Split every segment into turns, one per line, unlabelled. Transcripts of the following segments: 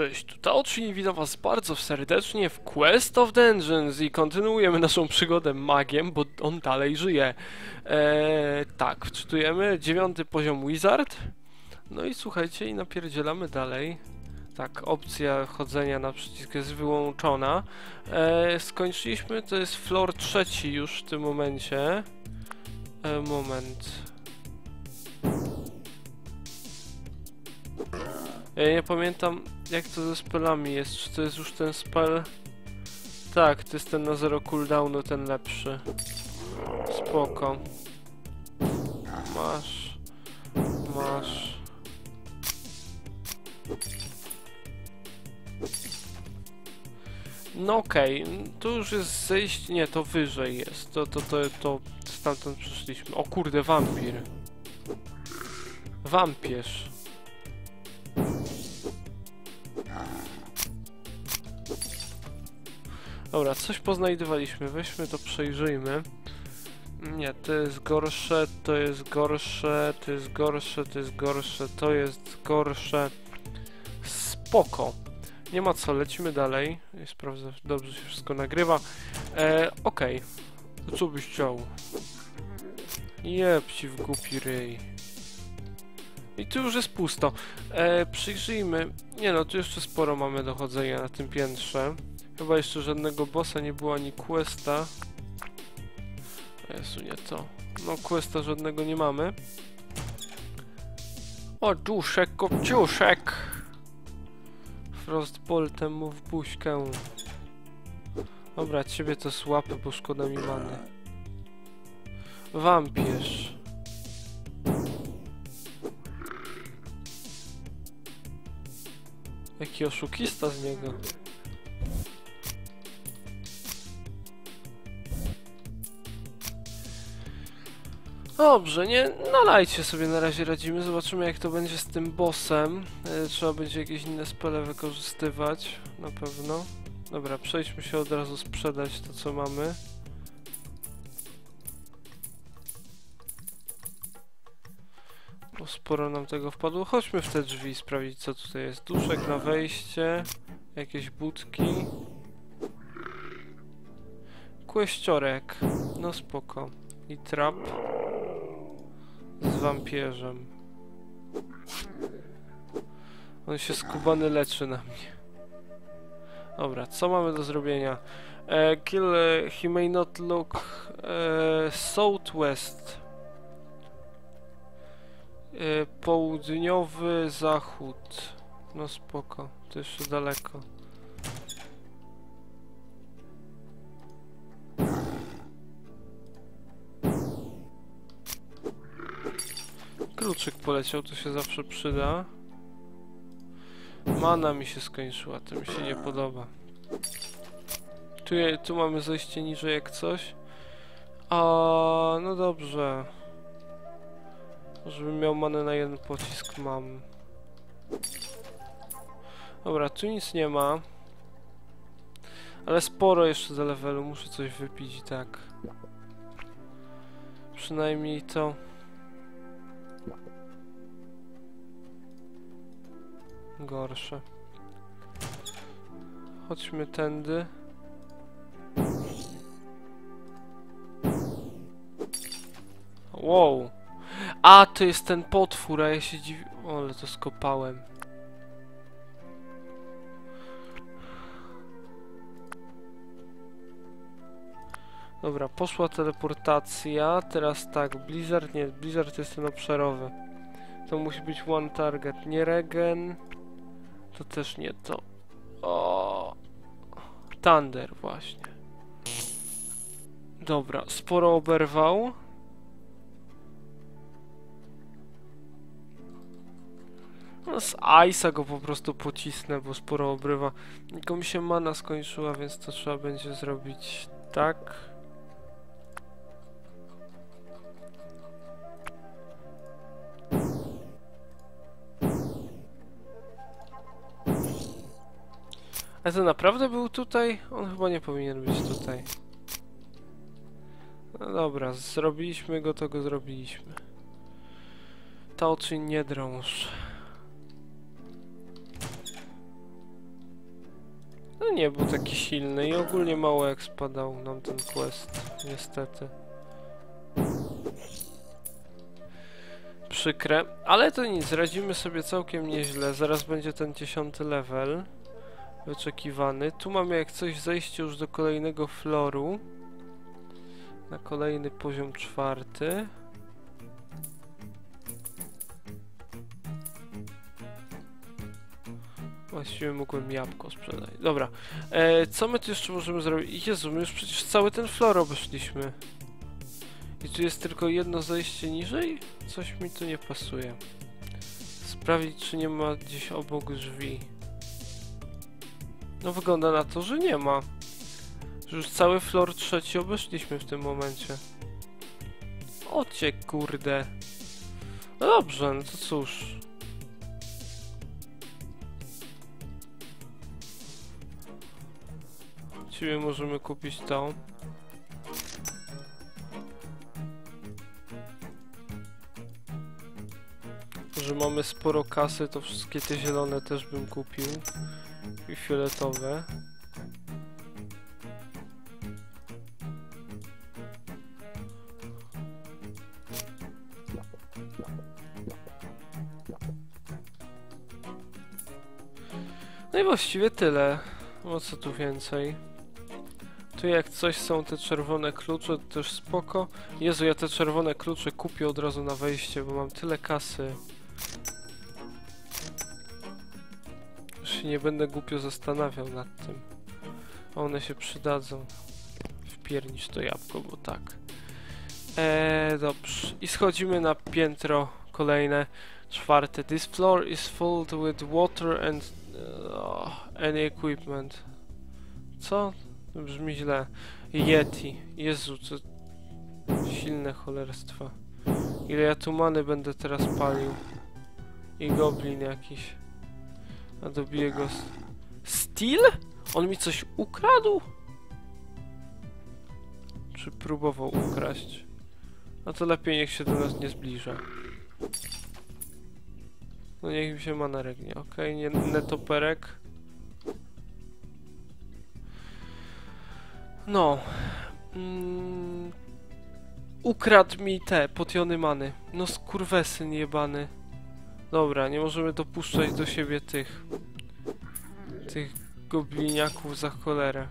Cześć, tu Taochi i witam was bardzo serdecznie w Quest of Dungeons i kontynuujemy naszą przygodę magiem, bo on dalej żyje. Eee, tak, wczytujemy dziewiąty poziom Wizard. No i słuchajcie, i napierdzielamy dalej. Tak, opcja chodzenia na przycisk jest wyłączona. Eee, skończyliśmy, to jest floor trzeci już w tym momencie. Eee, moment. Ja nie pamiętam jak to ze spellami jest, czy to jest już ten spell? Tak, to jest ten na zero cooldownu, ten lepszy. Spoko. Masz. Masz. No okej, okay. tu już jest zejście, nie, to wyżej jest, to, to, to, to stamtąd przyszliśmy. O kurde, wampir. Wampierz. Dobra, coś poznajdywaliśmy. Weźmy to, przejrzyjmy. Nie, to jest gorsze, to jest gorsze, to jest gorsze, to jest gorsze, to jest gorsze. Spoko. Nie ma co, lecimy dalej. Sprawdzę, dobrze się wszystko nagrywa. E, okej. Okay. Co byś chciał? Jeb w głupi ryj. I tu już jest pusto. E, przyjrzyjmy. Nie no, tu jeszcze sporo mamy dochodzenia na tym piętrze. Chyba jeszcze żadnego bossa nie było, ani questa. Jezu, nie to. No, questa żadnego nie mamy. O, duszek, kopciuszek! Frostboltem mu w buźkę. Dobra, ciebie to słapy, bo szkoda mi many. Wampierz. Jaki oszukista z niego. Dobrze, nie nalajcie sobie na razie radzimy, zobaczymy jak to będzie z tym bossem. E, trzeba będzie jakieś inne spele wykorzystywać, na pewno. Dobra, przejdźmy się od razu sprzedać to co mamy. Bo sporo nam tego wpadło. Chodźmy w te drzwi sprawdzić co tutaj jest. Duszek na wejście, jakieś budki. Kłeściorek, no spoko. I trap z wampierzem. On się skubany leczy na mnie. Dobra, co mamy do zrobienia? E, kill, e, he may not look e, southwest. E, południowy zachód. No spoko, to jeszcze daleko. Kluczyk poleciał, to się zawsze przyda. Mana mi się skończyła, to mi się nie podoba. Tu, tu mamy zejście niżej jak coś. A no dobrze. Żebym miał manę na jeden pocisk mam. Dobra, tu nic nie ma. Ale sporo jeszcze do levelu, muszę coś wypić i tak. Przynajmniej to. Gorsze. Chodźmy tędy. Wow. A, to jest ten potwór, a ja się dziwię... O, ale to skopałem. Dobra, poszła teleportacja. Teraz tak, Blizzard nie, Blizzard jest ten obszarowy. To musi być one target, nie regen. To też nie to. O, Thunder właśnie. Dobra, sporo oberwał. No z Ice'a go po prostu pocisnę, bo sporo obrywa. Tylko mi się mana skończyła, więc to trzeba będzie zrobić tak. A to naprawdę był tutaj? On chyba nie powinien być tutaj. No dobra, zrobiliśmy go, to go zrobiliśmy. Ta oczy nie drąż. No nie był taki silny i ogólnie mało jak spadał nam ten quest, niestety. Przykre, ale to nic, radzimy sobie całkiem nieźle. Zaraz będzie ten dziesiąty level wyczekiwany. Tu mamy jak coś zejście już do kolejnego floru. Na kolejny poziom czwarty. Właściwie mogłem jabłko sprzedać. Dobra. E, co my tu jeszcze możemy zrobić? Jezu, my już przecież cały ten flor obeszliśmy. I tu jest tylko jedno zejście niżej? Coś mi tu nie pasuje. Sprawdzić, czy nie ma gdzieś obok drzwi. No wygląda na to, że nie ma. Już cały flor trzeci obeszliśmy w tym momencie. Ocie kurde. No dobrze, no to cóż. Ciebie możemy kupić tą. Że mamy sporo kasy, to wszystkie te zielone też bym kupił. Fioletowe. No i właściwie tyle. O co tu więcej? Tu jak coś są te czerwone klucze, to też spoko. Jezu, ja te czerwone klucze kupię od razu na wejście, bo mam tyle kasy. Się nie będę głupio zastanawiał nad tym. One się przydadzą. Wpiernić to jabłko, bo tak. Eee, dobrze. I schodzimy na piętro kolejne, czwarte. This floor is filled with water and uh, any equipment. Co? Brzmi źle. Yeti. Jezu, co... Silne cholerstwa. Ile ja tu many będę teraz palił. I goblin jakiś. A dobiję go... Steel? On mi coś ukradł? Czy próbował ukraść? A to lepiej niech się do nas nie zbliża. No niech mi się mana regnie. Okej, nie netoperek. No. Mm, ukradł mi te potiony many. No skurwesyn jebany. Dobra, nie możemy dopuszczać do siebie tych... Tych gobliniaków za cholerę.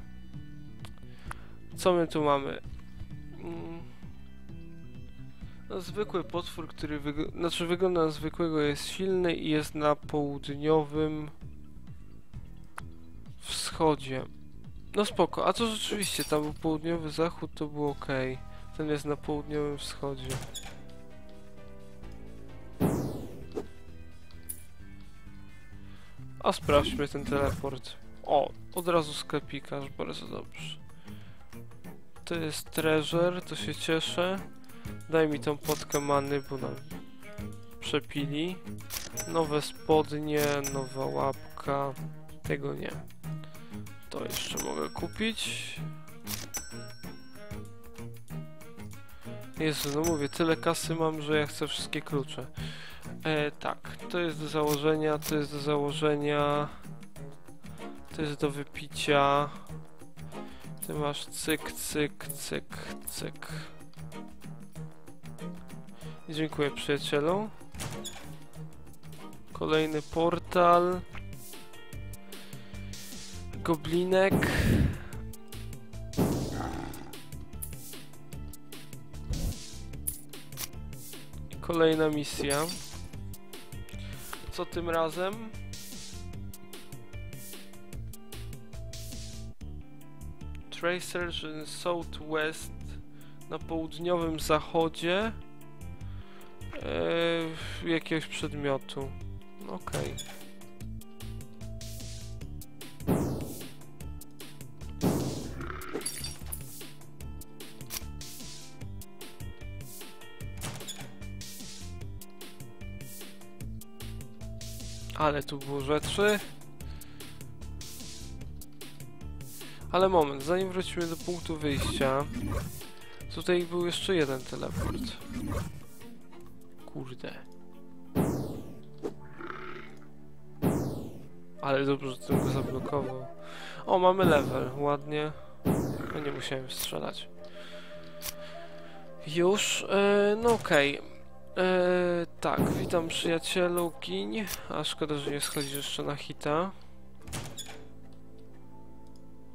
Co my tu mamy? Mm, no, zwykły potwór, który wyg znaczy wygląda na zwykłego, jest silny i jest na południowym wschodzie. No spoko, a to rzeczywiście, tam był południowy zachód, to było ok. Ten jest na południowym wschodzie. A sprawdźmy ten teleport. O, od razu sklepikarz, bardzo dobrze. To jest treasure, to się cieszę. Daj mi tą potkę many, bo nam przepili. Nowe spodnie, nowa łapka. Tego nie. To jeszcze mogę kupić. Jezu, no mówię, tyle kasy mam, że ja chcę wszystkie klucze. E, tak, to jest do założenia, to jest do założenia. To jest do wypicia. Ty masz cyk, cyk, cyk, cyk. Dziękuję przyjacielu. Kolejny portal. Goblinek. Kolejna misja. Co tym razem? Tracers in Southwest na południowym zachodzie e, jakiegoś przedmiotu. Okej. Ale tu było rzeczy. Ale moment, zanim wrócimy do punktu wyjścia, tutaj był jeszcze jeden teleport. Kurde. Ale dobrze, że go zablokował. O, mamy level, ładnie. No nie musiałem strzelać. Już, e, no okej. E, tak, witam przyjacielu, giń. A szkoda, że nie schodzisz jeszcze na hita.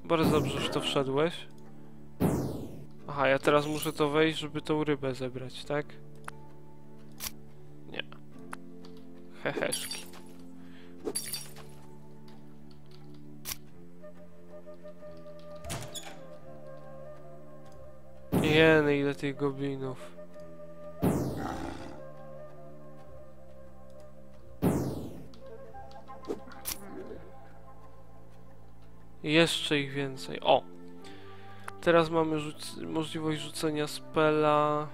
Bardzo dobrze, że to wszedłeś. Aha, ja teraz muszę to wejść, żeby tą rybę zebrać, tak? Nie. Heheszki. Jeny, ile tych goblinów. Jeszcze ich więcej. O! Teraz mamy możliwość rzucenia spela.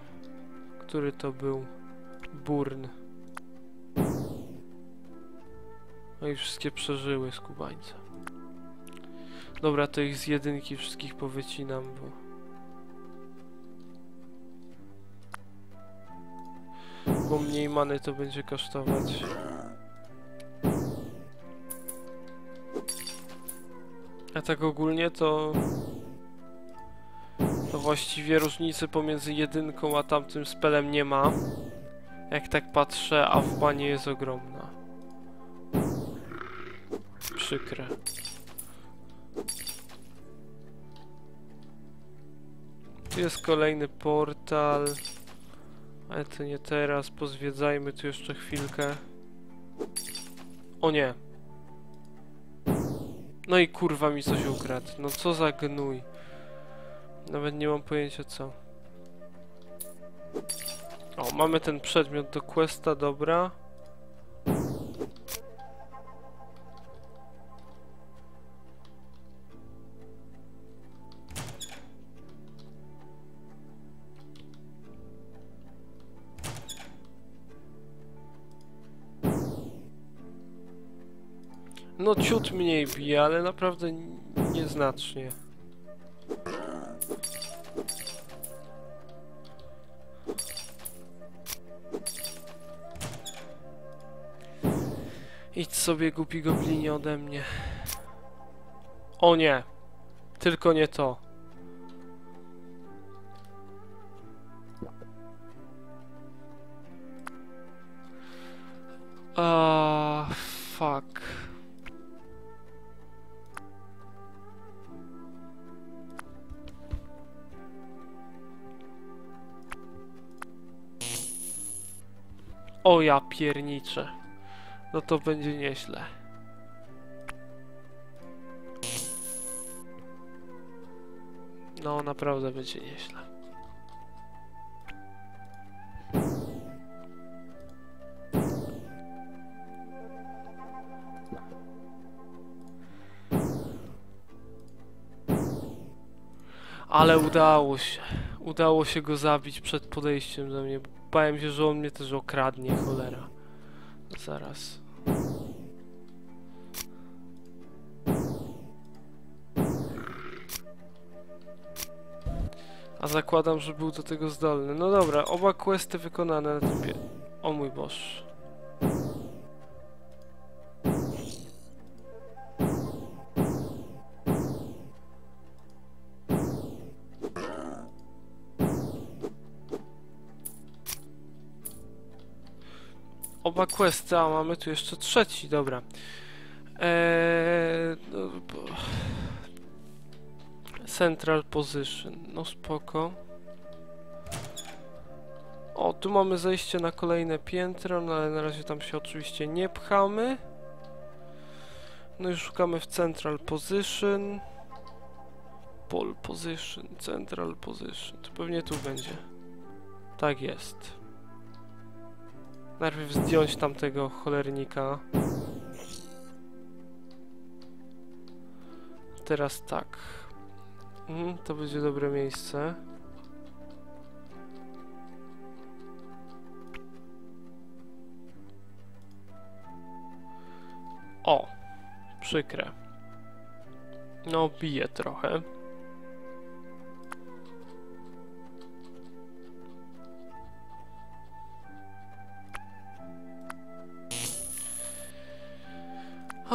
Który to był? Burn. No i wszystkie przeżyły skubańce. Dobra, to ich z jedynki wszystkich powycinam, bo... Bo mniej many to będzie kosztować. A tak ogólnie to... To właściwie różnicy pomiędzy jedynką a tamtym spelem nie ma. Jak tak patrzę, a w banie jest ogromna. Przykre. Tu jest kolejny portal. Ale to nie teraz, pozwiedzajmy tu jeszcze chwilkę. O nie. No i kurwa mi coś ukradł. No co za gnój. Nawet nie mam pojęcia co. O, mamy ten przedmiot do questa, dobra. Ciut mniej bije, ale naprawdę nieznacznie. Idź sobie głupi goblinie ode mnie. O nie! Tylko nie to. Ah, Pierniczę. No to będzie nieźle. No naprawdę będzie nieźle. Ale udało się. Udało się go zabić przed podejściem do mnie. Bałem się, że on mnie też okradnie, cholera. Zaraz. A zakładam, że był do tego zdolny. No dobra, oba questy wykonane na typie. O mój Boż. Oba questy, a mamy tu jeszcze trzeci, dobra. Eee, no, bo... Central Position, no spoko. O, tu mamy zejście na kolejne piętro, no ale na razie tam się oczywiście nie pchamy. No i szukamy w Central Position. Pole Position, Central Position, to pewnie tu będzie. Tak jest. Najpierw zdjąć tamtego cholernika. Teraz tak. Mhm, to będzie dobre miejsce. O! Przykre. No, bije trochę.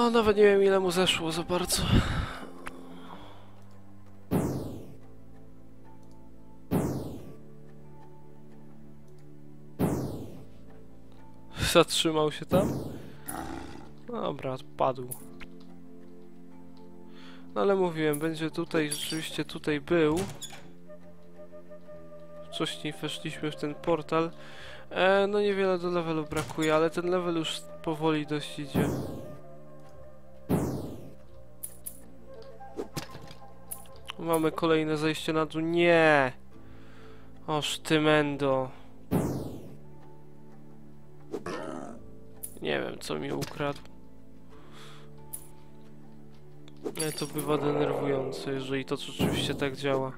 No, nawet nie wiem ile mu zeszło za bardzo. Zatrzymał się tam? Dobra, padł. No ale mówiłem, będzie tutaj, rzeczywiście tutaj był. Wcześniej weszliśmy w ten portal. E, no niewiele do levelu brakuje, ale ten level już powoli dość idzie. Mamy kolejne zejście na dół. Nie! O, sztymendo. Nie wiem, co mi ukradł. Ale to bywa denerwujące, jeżeli to rzeczywiście tak działa.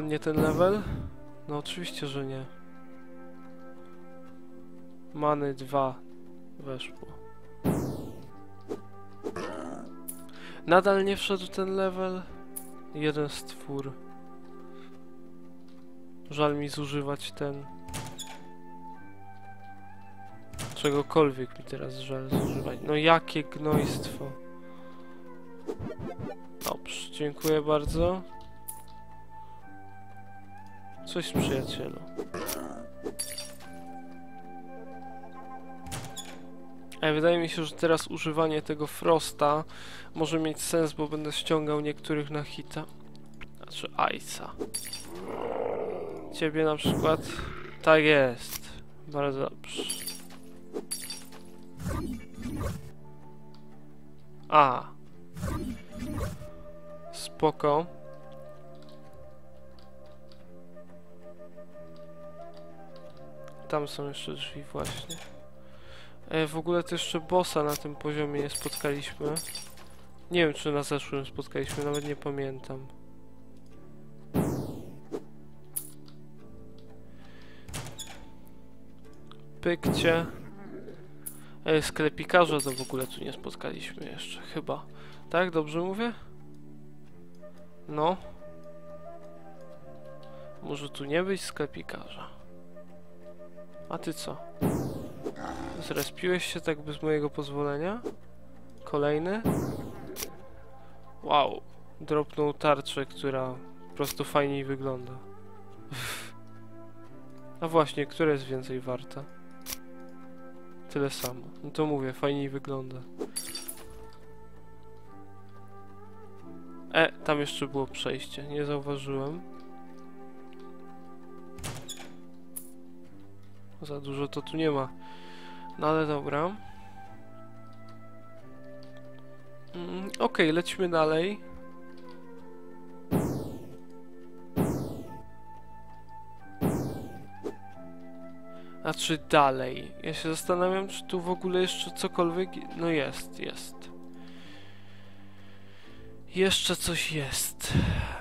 Wpadnie ten level? No oczywiście, że nie. Many 2 weszło. Nadal nie wszedł ten level. Jeden stwór. Żal mi zużywać ten. Czegokolwiek mi teraz żal zużywać. No jakie gnojstwo. Dobrze, dziękuję bardzo. Coś przyjacielu. Ale wydaje mi się, że teraz używanie tego Frosta może mieć sens, bo będę ściągał niektórych na hita. Znaczy Ice'a. Ciebie na przykład. Tak jest. Bardzo dobrze. A. Spoko. Tam są jeszcze drzwi właśnie. E, w ogóle to jeszcze bossa na tym poziomie nie spotkaliśmy. Nie wiem, czy na zeszłym spotkaliśmy, nawet nie pamiętam. Pykcie. E, sklepikarza to w ogóle tu nie spotkaliśmy jeszcze, chyba. Tak, dobrze mówię? No. Może tu nie być sklepikarza. A ty co? Zrespiłeś się tak bez mojego pozwolenia? Kolejny? Wow. Dropnął tarczę, która po prostu fajniej wygląda. A właśnie, która jest więcej warta? Tyle samo. No to mówię, fajniej wygląda. E, tam jeszcze było przejście. Nie zauważyłem. Za dużo to tu nie ma. No ale dobra. Mm, Okej, okay, lecimy dalej. A czy dalej? Ja się zastanawiam, czy tu w ogóle jeszcze cokolwiek... No jest, jest. Jeszcze coś jest.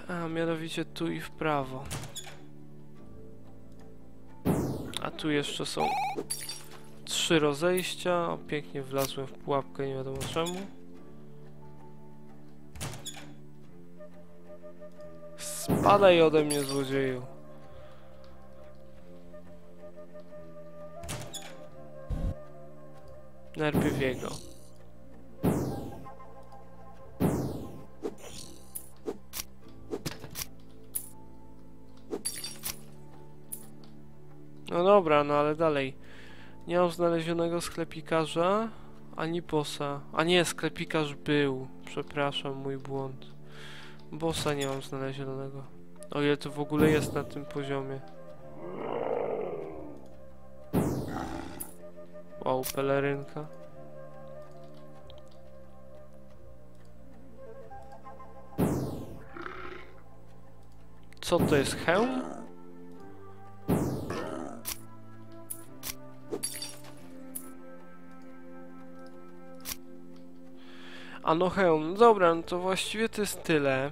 A mianowicie tu i w prawo. Tu jeszcze są trzy rozejścia. O, pięknie wlazłem w pułapkę, nie wiadomo czemu. Spadaj ode mnie, złodzieju. Najpierw jego. Dobra, no ale dalej. Nie mam znalezionego sklepikarza, ani bossa. A nie, sklepikarz był. Przepraszam, mój błąd. Bossa nie mam znalezionego. O ile to w ogóle jest na tym poziomie. Wow, pelerynka. Co to jest hełm? A no dobra, no to właściwie to jest tyle.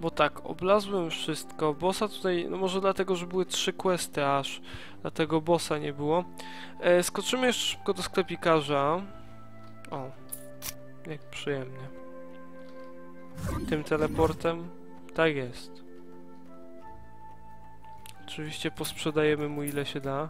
Bo tak, oblazłem wszystko. Bossa tutaj, no może dlatego, że były trzy questy aż. Dlatego bossa nie było. E, skoczymy jeszcze szybko do sklepikarza. O, jak przyjemnie. Tym teleportem? Tak jest. Oczywiście posprzedajemy mu ile się da.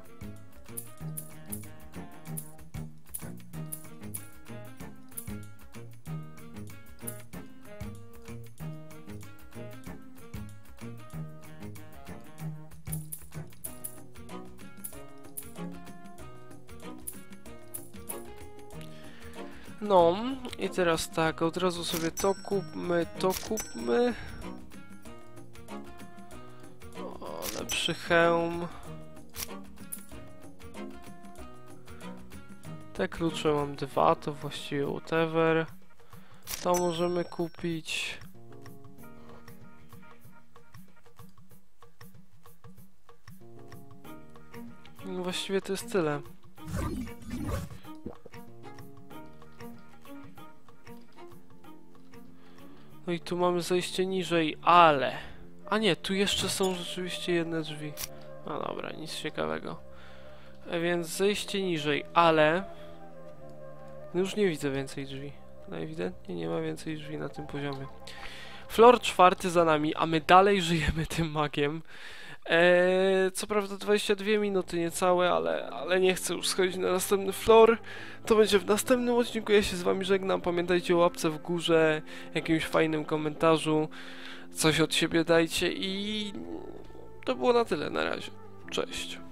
No, i teraz tak, od razu sobie to kupmy, to kupmy. O, lepszy hełm. Te klucze mam dwa, to właściwie whatever. To możemy kupić. No Właściwie to jest tyle. No i tu mamy zejście niżej, ale... A nie, tu jeszcze są rzeczywiście jedne drzwi. No dobra, nic ciekawego. E, Więc zejście niżej, ale... No już nie widzę więcej drzwi. No ewidentnie nie ma więcej drzwi na tym poziomie. Floor czwarty za nami, a my dalej żyjemy tym magiem. Eee, co prawda 22 minuty niecałe, ale, ale nie chcę już schodzić na następny floor. To będzie w następnym odcinku. Ja się z wami żegnam. Pamiętajcie o łapce w górze, jakimś fajnym komentarzu. Coś od siebie dajcie i to było na tyle na razie. Cześć.